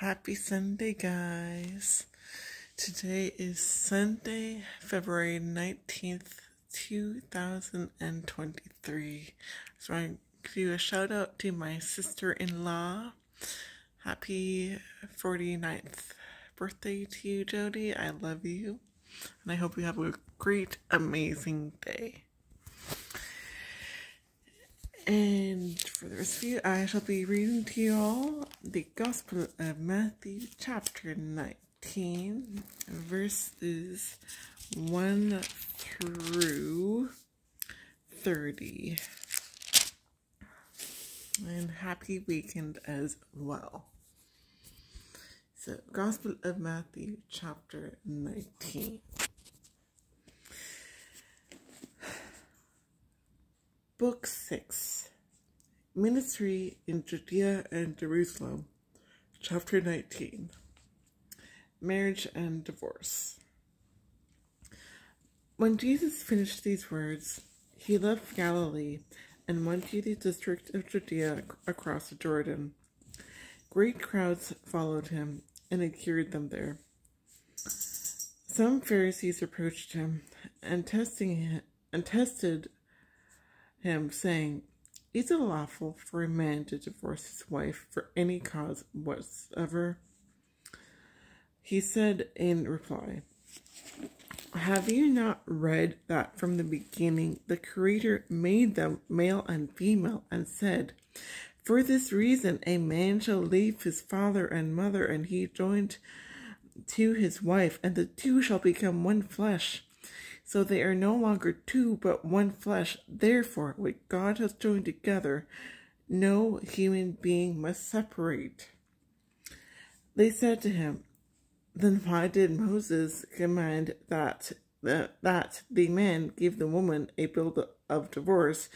Happy Sunday, guys. Today is Sunday, February 19th, 2023. So I do a shout out to my sister in law. Happy 49th birthday to you, Jodi. I love you. And I hope you have a great, amazing day. And for the rest of you, I shall be reading to you all the Gospel of Matthew, chapter 19, verses 1 through 30. And happy weekend as well. So, Gospel of Matthew, chapter 19. Book 6 Ministry in Judea and Jerusalem, Chapter 19 Marriage and Divorce. When Jesus finished these words, he left Galilee and went to the district of Judea across the Jordan. Great crowds followed him, and he cured them there. Some Pharisees approached him and testing him, and tested him, saying, Is it lawful for a man to divorce his wife for any cause whatsoever? He said in reply, Have you not read that from the beginning the Creator made them male and female and said, For this reason a man shall leave his father and mother and he joined to his wife, and the two shall become one flesh. So they are no longer two, but one flesh. Therefore, what God has joined together, no human being must separate. They said to him, Then why did Moses command that that, that the man give the woman a bill of divorce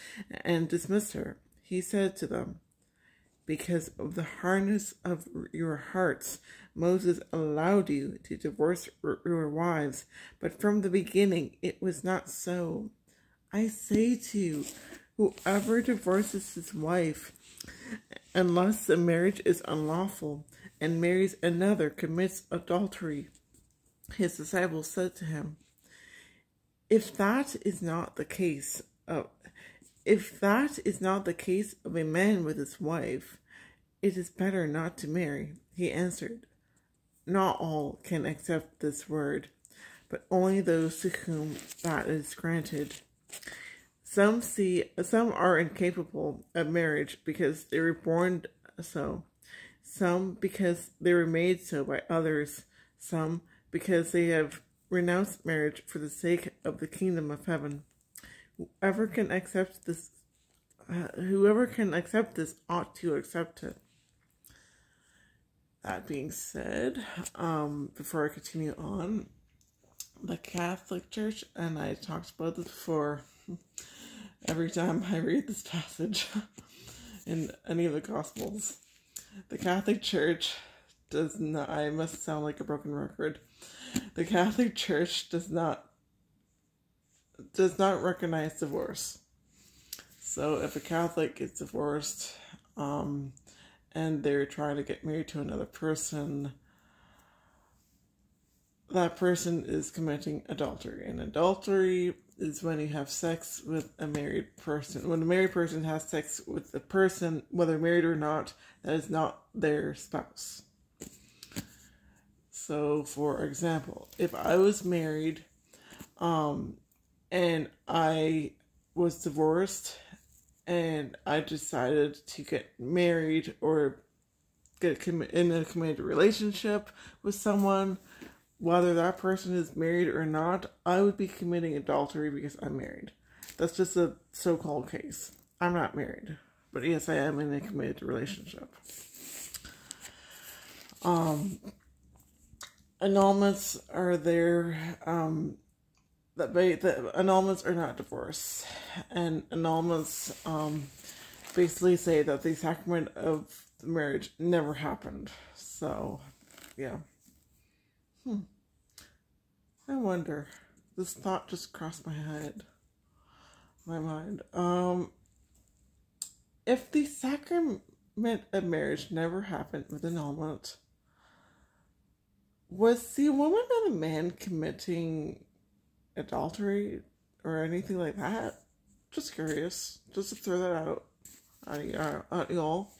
and dismiss her? He said to them, Because of the hardness of your hearts, Moses allowed you to divorce your wives, but from the beginning it was not so. I say to you, whoever divorces his wife, unless the marriage is unlawful, and marries another, commits adultery. His disciples said to him, If that is not the case of if that is not the case of a man with his wife, it is better not to marry. He answered, not all can accept this word, but only those to whom that is granted. Some see some are incapable of marriage because they were born so, some because they were made so by others, some because they have renounced marriage for the sake of the kingdom of heaven. Whoever can accept this uh, whoever can accept this ought to accept it. That being said, um, before I continue on, the Catholic Church, and I talked about this before, every time I read this passage in any of the Gospels, the Catholic Church does not, I must sound like a broken record, the Catholic Church does not does not recognize divorce. So if a Catholic gets divorced, um, and they're trying to get married to another person, that person is committing adultery. And adultery is when you have sex with a married person. When a married person has sex with a person, whether married or not, that is not their spouse. So, for example, if I was married um, and I was divorced and I decided to get married or get in a committed relationship with someone, whether that person is married or not, I would be committing adultery because I'm married. That's just a so called case. I'm not married, but yes, I am in a committed relationship. Um, annulments are there um, that the annulments are not divorce, and annulments um, basically say that the sacrament of the marriage never happened. So, yeah. Hmm. I wonder. This thought just crossed my head, my mind. Um, if the sacrament of marriage never happened with an annulment, Was the woman and the man committing adultery or anything like that? Just curious. Just to throw that out at, uh, at y'all.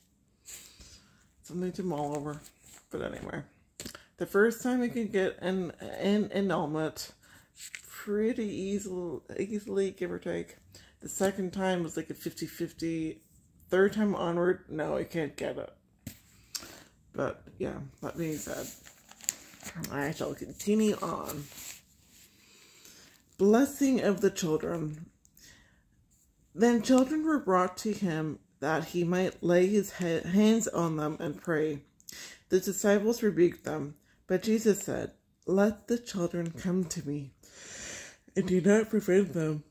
Something to mull over. But anyway. The first time I could get an, an annulment pretty easily, easily, give or take. The second time was like a 50-50. Third time onward, no, I can't get it. But yeah, that being said, I shall continue on. Blessing of the children. Then children were brought to him that he might lay his hands on them and pray. The disciples rebuked them, but Jesus said, Let the children come to me, and do not prevent them.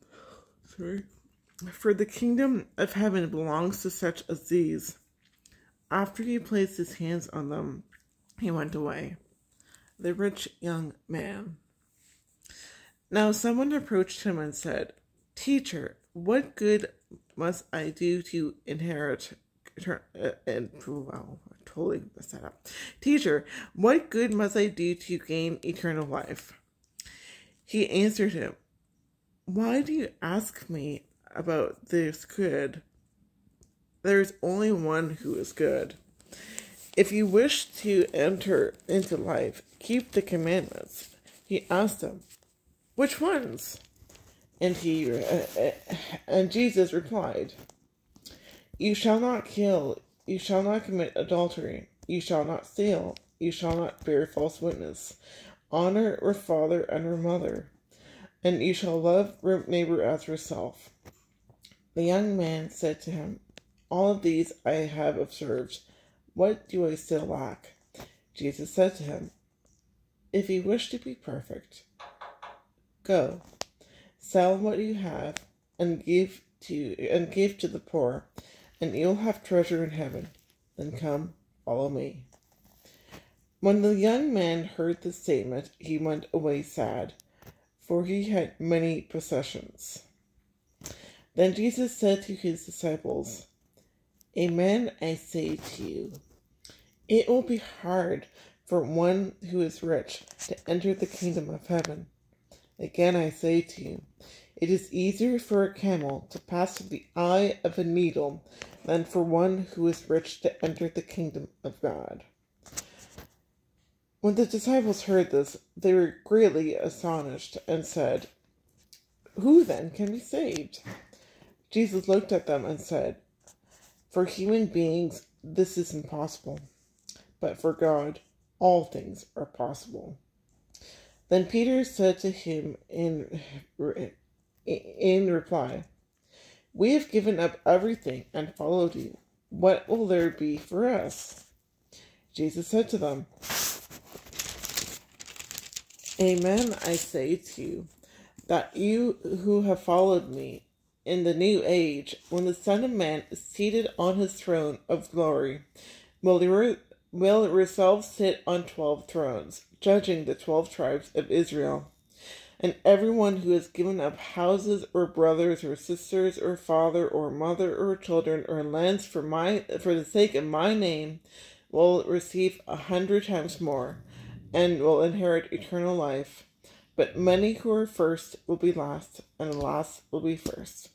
Sorry. For the kingdom of heaven belongs to such as these. After he placed his hands on them, he went away. The rich young man. Now someone approached him and said, Teacher, what good must I do to inherit? Uh, and wow, I totally messed that up. Teacher, what good must I do to gain eternal life? He answered him, Why do you ask me about this good? There is only one who is good. If you wish to enter into life, keep the commandments. He asked them, Which ones? And he uh, uh, and Jesus replied, You shall not kill, you shall not commit adultery, you shall not steal, you shall not bear false witness, honor your father and your mother, and you shall love your neighbor as yourself. The young man said to him, all of these I have observed. What do I still lack? Jesus said to him, If you wish to be perfect, go, sell what you have, and give to and give to the poor, and you'll have treasure in heaven. Then come, follow me. When the young man heard this statement, he went away sad, for he had many possessions. Then Jesus said to his disciples, Amen, I say to you. It will be hard for one who is rich to enter the kingdom of heaven. Again, I say to you, it is easier for a camel to pass through the eye of a needle than for one who is rich to enter the kingdom of God. When the disciples heard this, they were greatly astonished and said, Who then can be saved? Jesus looked at them and said, for human beings, this is impossible, but for God, all things are possible. Then Peter said to him in, in reply, We have given up everything and followed you. What will there be for us? Jesus said to them, Amen, I say to you, that you who have followed me in the new age, when the Son of Man is seated on his throne of glory, will, will himself sit on twelve thrones, judging the twelve tribes of Israel. And everyone who has given up houses or brothers or sisters or father or mother or children or lands for my for the sake of my name will receive a hundred times more and will inherit eternal life. But many who are first will be last, and the last will be first.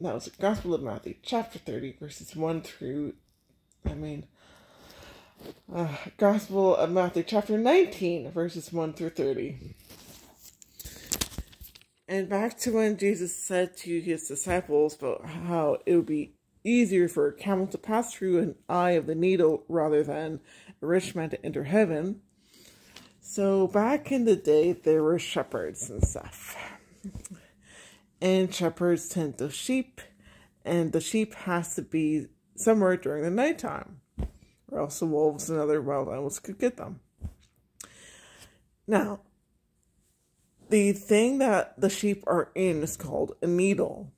That was the Gospel of Matthew, chapter 30, verses 1 through, I mean, uh, Gospel of Matthew, chapter 19, verses 1 through 30. And back to when Jesus said to his disciples about how it would be easier for a camel to pass through an eye of the needle rather than a rich man to enter heaven. So back in the day, there were shepherds and stuff and shepherds tend to sheep, and the sheep has to be somewhere during the nighttime, or else the wolves and other wild animals could get them. Now, the thing that the sheep are in is called a needle.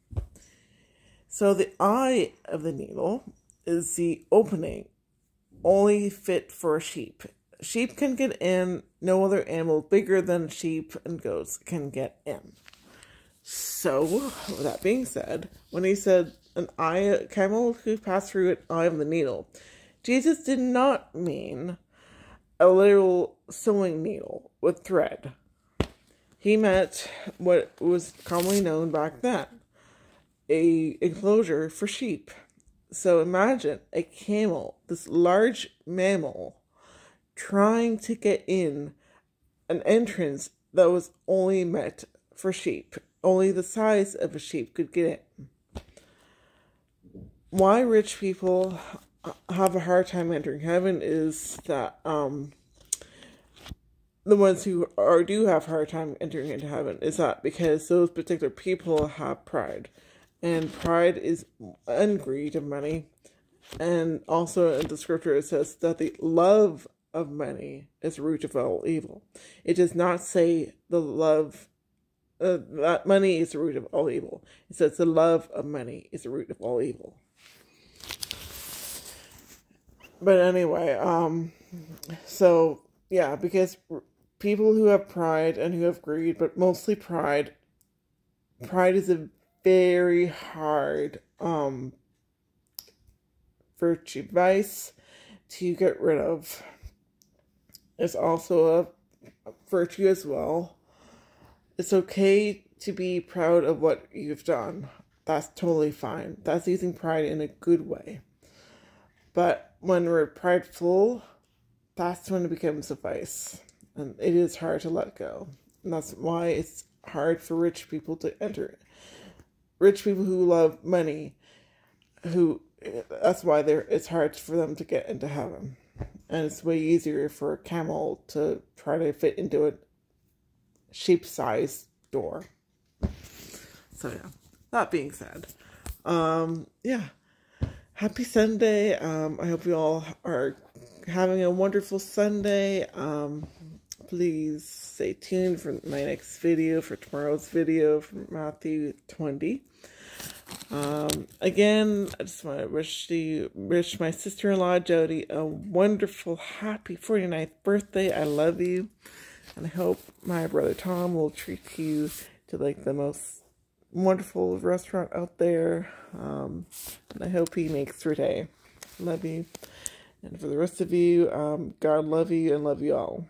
So the eye of the needle is the opening only fit for a sheep. Sheep can get in, no other animal bigger than sheep and goats can get in. So, with that being said, when he said an eye camel who passed through an eye of the needle, Jesus did not mean a little sewing needle with thread. He meant what was commonly known back then a enclosure for sheep. So imagine a camel, this large mammal, trying to get in an entrance that was only meant for sheep. Only the size of a sheep could get in. Why rich people have a hard time entering heaven is that um the ones who are do have a hard time entering into heaven is that because those particular people have pride. And pride is and greed of money. And also in the scripture it says that the love of money is the root of all evil. It does not say the love uh, that money is the root of all evil. It says the love of money is the root of all evil but anyway um so yeah because people who have pride and who have greed but mostly pride pride is a very hard um virtue vice to get rid of. It's also a virtue as well. It's okay to be proud of what you've done. That's totally fine. That's using pride in a good way. But when we're prideful that's when it becomes a vice and it is hard to let go and that's why it's hard for rich people to enter rich people who love money, who that's why they're it's hard for them to get into heaven. And it's way easier for a camel to try to fit into a sheep sized door. So yeah. That being said, um, yeah. Happy Sunday. Um, I hope you all are having a wonderful Sunday. Um, please stay tuned for my next video, for tomorrow's video from Matthew 20. Um, again, I just want to wish you, wish my sister-in-law Jodi a wonderful, happy 49th birthday. I love you, and I hope my brother Tom will treat you to like the most wonderful restaurant out there. Um, and I hope he makes your day. Love you. And for the rest of you, um, God love you and love you all.